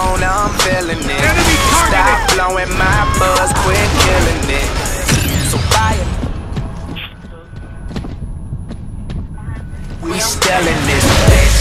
zone, I'm feeling it. Stop blowing my buzz, quit killing it. So buy it. We still in this bitch,